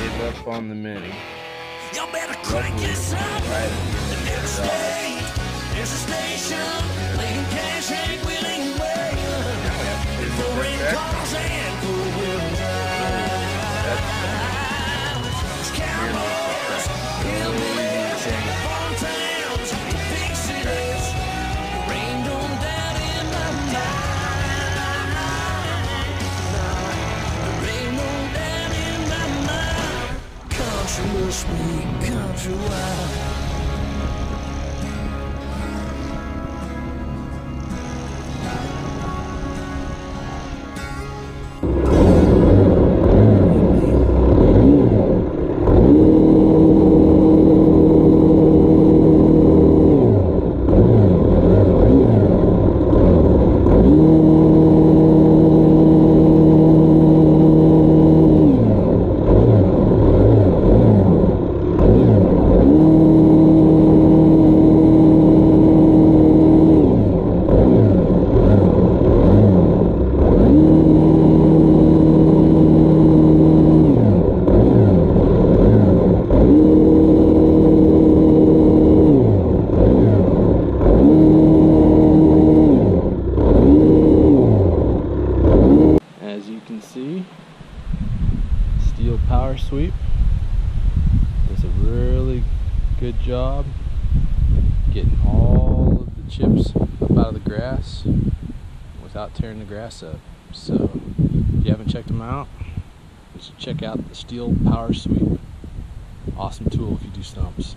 gave up on the mini. Y'all better crank this up. Right the next day, there's a station, leaving cash sweet country wine. See, Stihl Power Sweep does a really good job getting all of the chips up out of the grass without tearing the grass up. So if you haven't checked them out, you should check out the Stihl Power Sweep. Awesome tool if you do stumps.